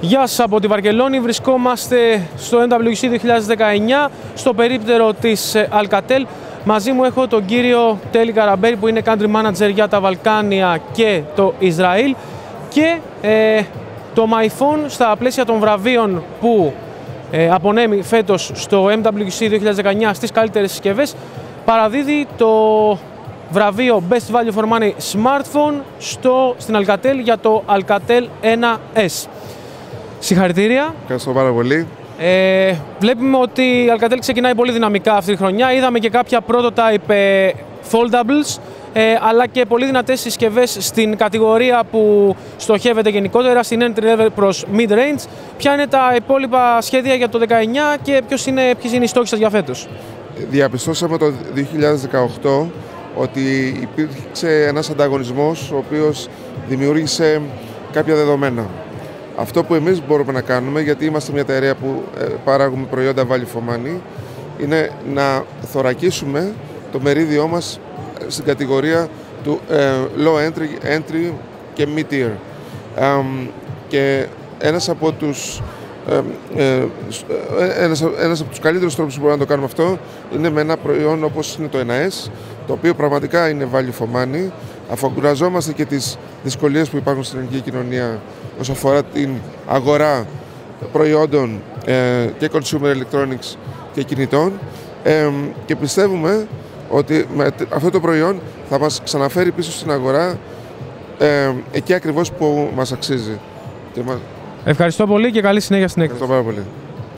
Γεια σας από τη Βαρκελόνη. Βρισκόμαστε στο NWC 2019, στο περίπτερο της ε, Alcatel. Μαζί μου έχω τον κύριο Τέλη Καραμπέρη που είναι country manager για τα Βαλκάνια και το Ισραήλ και ε, το MyPhone στα πλαίσια των βραβείων που ε, απονέμει φέτος στο MWC 2019 στις καλύτερες συσκευές παραδίδει το βραβείο Best Value for Money Smartphone στο, στην Alcatel για το Alcatel 1S. Συγχαρητήρια. Ευχαριστώ πάρα πολύ. Ε, βλέπουμε ότι η Alcatel ξεκινάει πολύ δυναμικά αυτή τη χρονιά. Είδαμε και κάποια prototype ε, foldables, ε, αλλά και πολύ δυνατές συσκευές στην κατηγορία που στοχεύεται γενικότερα, στην entry level προς mid range. Ποια είναι τα υπόλοιπα σχέδια για το 19 και ποιος είναι, ποιες είναι οι στόχοι σας για φέτος; Διαπιστώσαμε το 2018 ότι υπήρξε ένας ανταγωνισμός ο οποίος δημιούργησε κάποια δεδομένα. Αυτό που εμείς μπορούμε να κάνουμε, γιατί είμαστε μια εταιρεία που ε, παράγουμε προϊόντα value for money, είναι να θωρακίσουμε το μερίδιό μας ε, στην κατηγορία του ε, low entry, entry και mid tier. και ένας από τους ένας, ένας από τους καλύτερους τρόπους που μπορούμε να το κάνουμε αυτό είναι με ένα προϊόν όπως είναι το 1S το οποίο πραγματικά είναι value for money αφού και τις δυσκολίες που υπάρχουν στην ελληνική κοινωνία όσον αφορά την αγορά προϊόντων ε, και consumer electronics και κινητών ε, και πιστεύουμε ότι με αυτό το προϊόν θα μας ξαναφέρει πίσω στην αγορά ε, εκεί ακριβώς που μας αξίζει. Ευχαριστώ πολύ και καλή συνέχεια στην έκθεση. Ευχαριστώ πάρα πολύ.